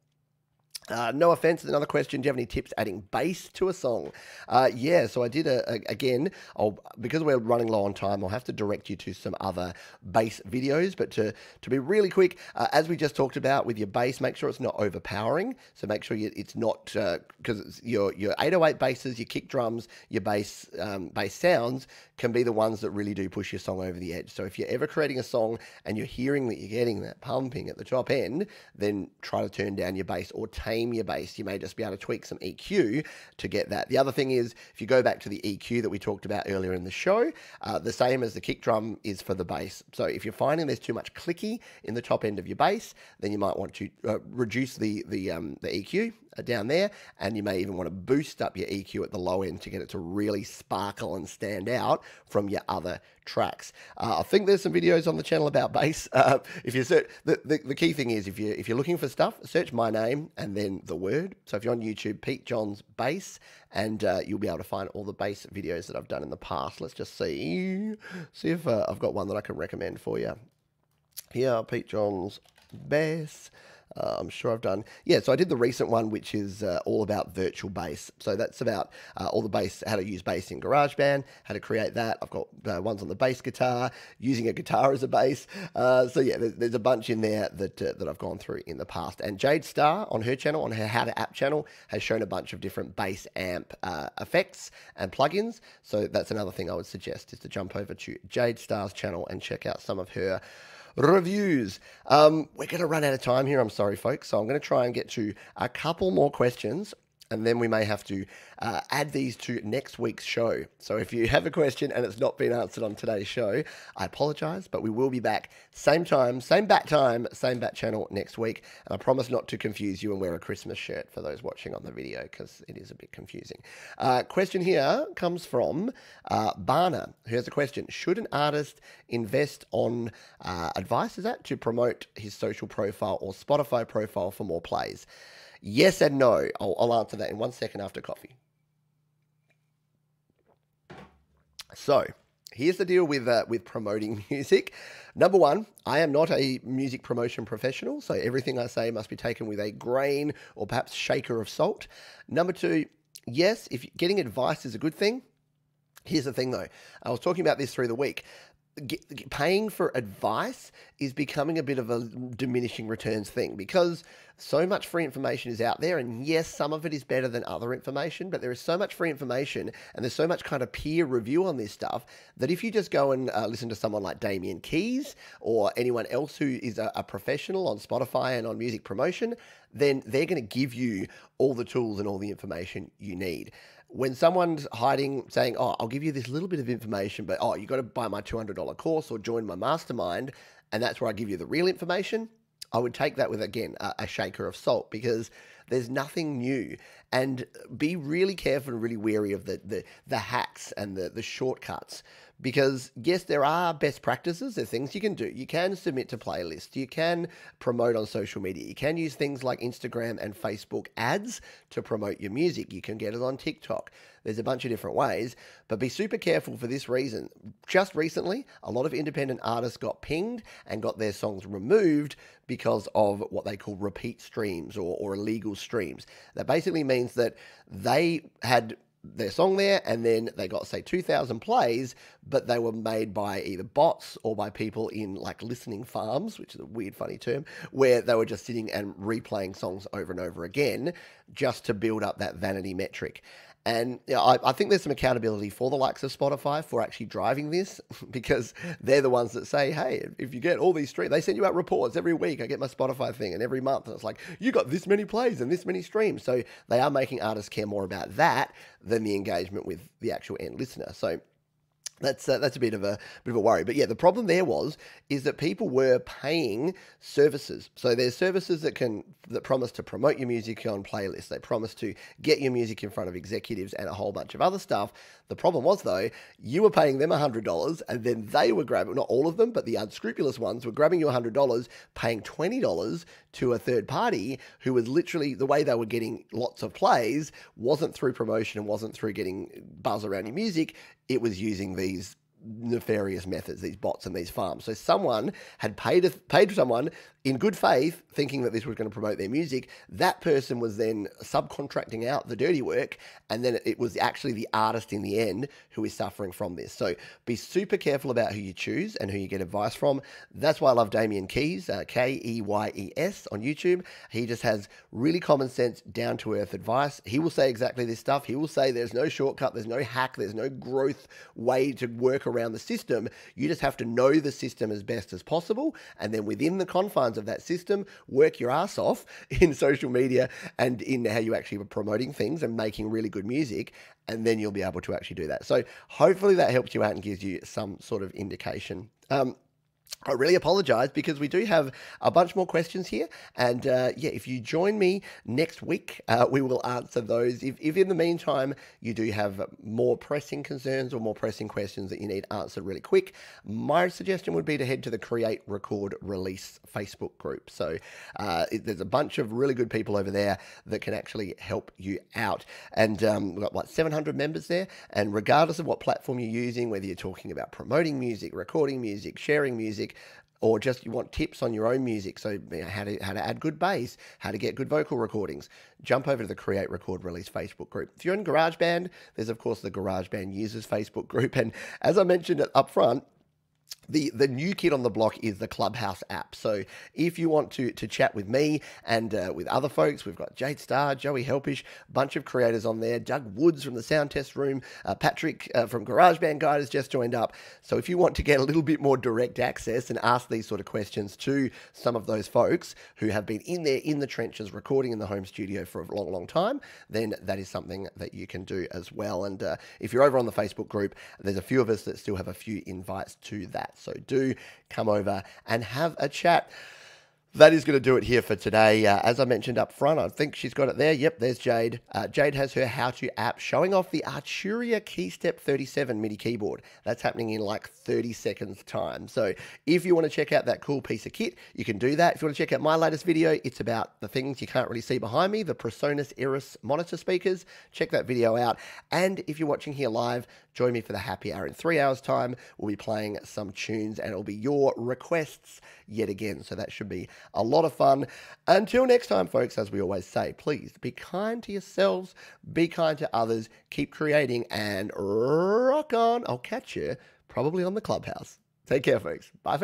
Uh, no offense. Another question. Do you have any tips adding bass to a song? Uh, yeah, so I did a, a, again. I'll because we're running low on time. I'll have to direct you to some other bass videos. But to to be really quick, uh, as we just talked about with your bass, make sure it's not overpowering. So make sure you, it's not because uh, your your 808 basses, your kick drums, your bass um, bass sounds can be the ones that really do push your song over the edge. So if you're ever creating a song and you're hearing that you're getting that pumping at the top end, then try to turn down your bass or tame your bass. You may just be able to tweak some EQ to get that. The other thing is, if you go back to the EQ that we talked about earlier in the show, uh, the same as the kick drum is for the bass. So if you're finding there's too much clicky in the top end of your bass, then you might want to uh, reduce the the um, the EQ down there, and you may even want to boost up your EQ at the low end to get it to really sparkle and stand out from your other tracks. Uh, I think there's some videos on the channel about bass. Uh, if you search, the, the, the, key thing is if you if you're looking for stuff, search my name and then the word. So if you're on YouTube, Pete Johns bass, and uh, you'll be able to find all the bass videos that I've done in the past. Let's just see see if uh, I've got one that I can recommend for you. Here, Pete Johns bass. Uh, I'm sure I've done. Yeah, so I did the recent one, which is uh, all about virtual bass. So that's about uh, all the bass, how to use bass in GarageBand, how to create that. I've got uh, ones on the bass guitar, using a guitar as a bass. Uh, so yeah, there's, there's, a bunch in there that uh, that I've gone through in the past. And Jade Starr on her channel, on her How to App channel, has shown a bunch of different bass amp effects and plugins. So that's another thing I would suggest is to jump over to Jade Starr's channel and check out some of her reviews. Um, we're going to run out of time here. I'm sorry, folks. So I'm going to try and get to a couple more questions and then we may have to uh, add these to next week's show. So if you have a question and it's not been answered on today's show, I apologize, but we will be back same time, same bat time, same bat channel next week. And I promise not to confuse you and wear a Christmas shirt for those watching on the video because it is a bit confusing. Uh, question here comes from uh, Barna, who has a question. Should an artist invest on uh, advice, is that, to promote his social profile or Spotify profile for more plays? Yes and no. I'll, I'll answer that in one second after coffee. So, here's the deal with uh, with promoting music. Number one, I am not a music promotion professional, so everything I say must be taken with a grain or perhaps shaker of salt. Number two, yes, if getting advice is a good thing. Here's the thing though, I was talking about this through the week get, paying for advice is becoming a bit of a diminishing returns thing because so much free information is out there and yes some of it is better than other information but there is so much free information and there's so much kind of peer review on this stuff that if you just go and uh, listen to someone like Damian Keyes or anyone else who is a, a professional on Spotify and on music promotion then they're going to give you all the tools and all the information you need when someone's hiding, saying, "Oh, I'll give you this little bit of information, but oh, you got to buy my two hundred dollar course or join my mastermind," and that's where I give you the real information. I would take that with again a, a shaker of salt because there's nothing new. And be really careful and really wary of the the, the hacks and the, the shortcuts. Because yes there are best practices. There are things you can do. You can submit to playlists. You can promote on social media. You can use things like instagram and facebook ads to promote your music. You can get it on tiktok there's a bunch of different ways but be super careful for this reason. Just recently a lot of independent artists got pinged and got their songs removed because of what they call repeat streams or, or illegal streams. That basically means that they had their song there and then they got say 2000 plays but they were made by either bots or by people in like listening farms which is a weird funny term where they were just sitting and replaying songs over and over again just to build up that vanity metric and you know, I, I, think there's some accountability for the likes of Spotify for actually driving this because they're the ones that say, hey, if you get all these streams, they send you out reports every week. I get my Spotify thing, and every month and it's like, you got this many plays and this many streams. So they are making artists care more about that than the engagement with the actual end listener. So that's uh, that's a bit of a bit of a worry. But yeah, the problem there was is that people were paying services. So there's services that can that promise to promote your music on playlists. They promise to get your music in front of executives and a whole bunch of other stuff. The problem was though, you were paying them $100 and then they were grabbing not all of them, but the unscrupulous ones were grabbing you $100, paying $20 to a third party who was literally the way they were getting lots of plays wasn't through promotion and wasn't through getting buzz around your music. It was using these nefarious methods, these bots and these farms. So someone had paid paid someone in good faith, thinking that this was going to promote their music. That person was then subcontracting out the dirty work, and then it was actually the artist in the end who is suffering from this. So be super careful about who you choose and who you get advice from. That's why I love Damian Keyes, uh, K E Y E S on YouTube. He just has really common sense, down to earth advice. He will say exactly this stuff. He will say there's no shortcut, there's no hack, there's no growth way to work around the system. You just have to know the system as best as possible, and then within the confines of that system, work your ass off in social media and in how you actually are promoting things and making really good music. And then you'll be able to actually do that. So hopefully that helps you out and gives you some sort of indication. Um, I really apologize because we do have a bunch more questions here. And uh, yeah, if you join me next week, uh, we will answer those. If, if in the meantime you do have more pressing concerns or more pressing questions that you need answered really quick, my suggestion would be to head to the Create, Record, Release Facebook group. So uh, it, there's a bunch of really good people over there that can actually help you out. And um, we've got what, 700 members there. And regardless of what platform you're using, whether you're talking about promoting music, recording music, sharing music, music or just you want tips on your own music, so you know, how to how to add good bass, how to get good vocal recordings, jump over to the Create, Record, Release Facebook group. If you're in GarageBand, there's of course the GarageBand users Facebook group, and as I mentioned up front, the the new kid on the block is the Clubhouse app. So if you want to to chat with me and uh, with other folks, we've got Jade Starr, Joey Helpish, bunch of creators on there. Doug Woods from the Sound Test Room, uh, Patrick uh, from GarageBand Guide has just joined up. So if you want to get a little bit more direct access and ask these sort of questions to some of those folks who have been in there in the trenches recording in the home studio for a long, long time, then that is something that you can do as well. And uh, if you're over on the Facebook group, there's a few of us that still have a few invites to that. So do come over and have a chat that is going to do it here for today. Uh, as I mentioned up front, I think she's got it there. Yep, there's Jade. Uh, Jade has her how to app showing off the Arturia KeyStep 37 MIDI keyboard. That's happening in like 30 seconds time. So if you want to check out that cool piece of kit, you can do that. If you want to check out my latest video, it's about the things you can't really see behind me, the Presonus Eris monitor speakers. Check that video out. And if you're watching here live, join me for the happy hour in three hours time. We'll be playing some tunes and it'll be your requests yet again. So that should be a lot of fun. Until next time, folks, as we always say, please be kind to yourselves, be kind to others, keep creating, and rock on. I'll catch you probably on the clubhouse. Take care, folks. Bye for